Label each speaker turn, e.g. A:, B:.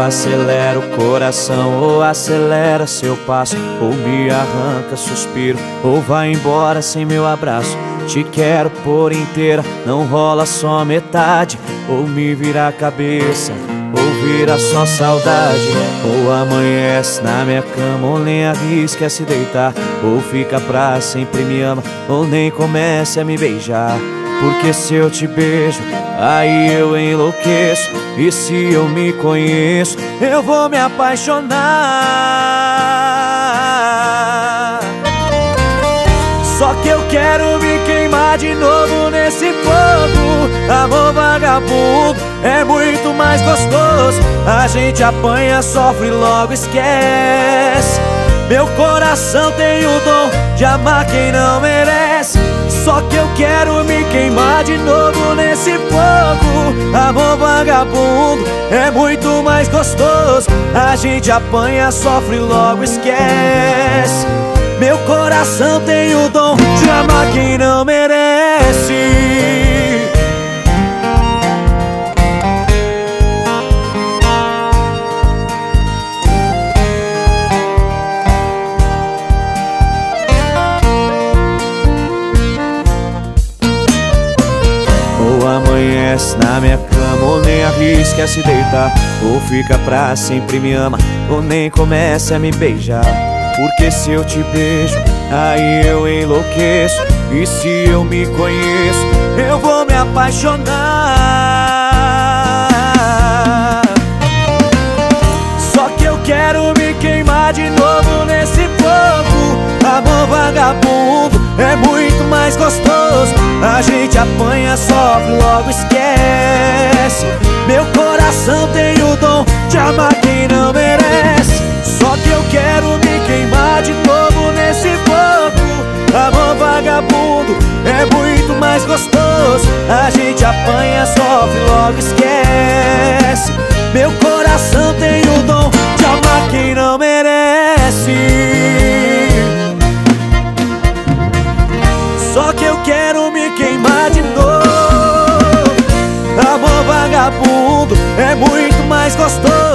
A: Acelera o coração, ou acelera seu passo Ou me arranca suspiro, ou vai embora sem meu abraço. Te quero por inteira, não rola só metade Ou me vira a cabeça, ou vira só saudade. Ou amanhece na minha cama, ou nem arrisca a se deitar Ou fica pra sempre me ama, ou nem comece a me beijar porque se eu te beijo, aí eu enlouqueço. E se eu me conheço, eu vou me apaixonar. Só que eu quero me queimar de novo nesse fogo. Amor vagabundo é muito mais gostoso. A gente apanha, sofre logo esquece. Meu coração tem o dom de amar quem não merece. Só que eu quero me queimar de novo nesse fogo. Amor vagabundo é muito mais gostoso. A gente apanha, sofre logo esquece. Meu coração tem o dom de amar amanhece na minha cama Ou nem arrisca a se deitar Ou fica pra sempre me ama Ou nem começa a me beijar. Porque se eu te beijo Aí eu enlouqueço. E se eu me conheço Eu vou me apaixonar. Só que eu quero me queimar de novo nesse fogo. Amor vagabundo é muito mais gostoso. A gente apanha, sofre, logo esquece. Meu coração tem o dom de amar quem não merece. Só que eu quero me queimar de novo nesse fogo Amor vagabundo é muito mais gostoso. A gente apanha, sofre, logo esquece vagabundo é muito mais gostoso